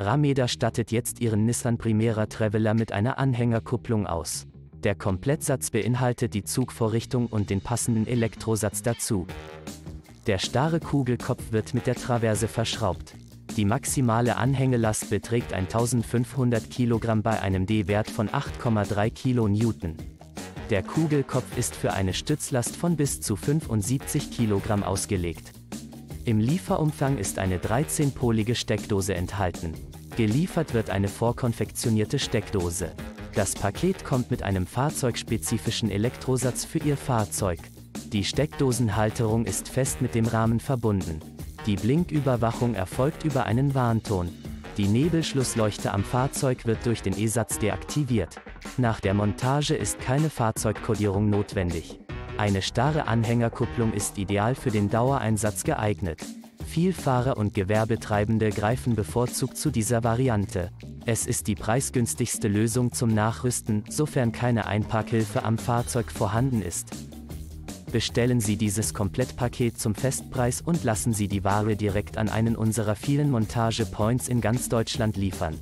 Rameda stattet jetzt ihren Nissan Primera Traveler mit einer Anhängerkupplung aus. Der Komplettsatz beinhaltet die Zugvorrichtung und den passenden Elektrosatz dazu. Der starre Kugelkopf wird mit der Traverse verschraubt. Die maximale Anhängelast beträgt 1500 kg bei einem D-Wert von 8,3 kN. Der Kugelkopf ist für eine Stützlast von bis zu 75 kg ausgelegt. Im Lieferumfang ist eine 13-polige Steckdose enthalten. Geliefert wird eine vorkonfektionierte Steckdose. Das Paket kommt mit einem fahrzeugspezifischen Elektrosatz für Ihr Fahrzeug. Die Steckdosenhalterung ist fest mit dem Rahmen verbunden. Die Blinküberwachung erfolgt über einen Warnton. Die Nebelschlussleuchte am Fahrzeug wird durch den E-Satz deaktiviert. Nach der Montage ist keine Fahrzeugkodierung notwendig. Eine starre Anhängerkupplung ist ideal für den Dauereinsatz geeignet. Vielfahrer und Gewerbetreibende greifen bevorzugt zu dieser Variante. Es ist die preisgünstigste Lösung zum Nachrüsten, sofern keine Einparkhilfe am Fahrzeug vorhanden ist. Bestellen Sie dieses Komplettpaket zum Festpreis und lassen Sie die Ware direkt an einen unserer vielen Montage-Points in ganz Deutschland liefern.